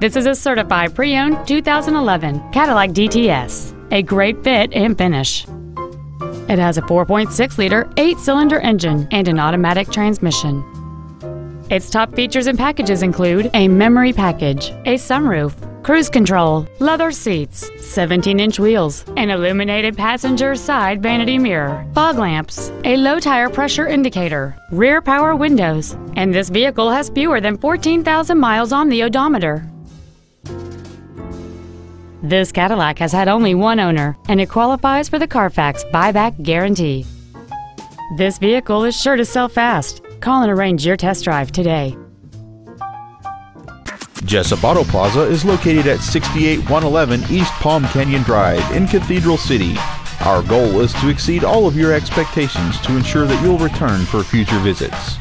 This is a certified pre-owned 2011 Cadillac DTS. A great fit and finish. It has a 4.6-liter, 8-cylinder engine and an automatic transmission. Its top features and packages include a memory package, a sunroof, cruise control, leather seats, 17-inch wheels, an illuminated passenger side vanity mirror, fog lamps, a low tire pressure indicator, rear power windows, and this vehicle has fewer than 14,000 miles on the odometer. This Cadillac has had only one owner, and it qualifies for the Carfax buyback guarantee. This vehicle is sure to sell fast. Call and arrange your test drive today. Jessup Auto Plaza is located at 68111 East Palm Canyon Drive in Cathedral City. Our goal is to exceed all of your expectations to ensure that you'll return for future visits.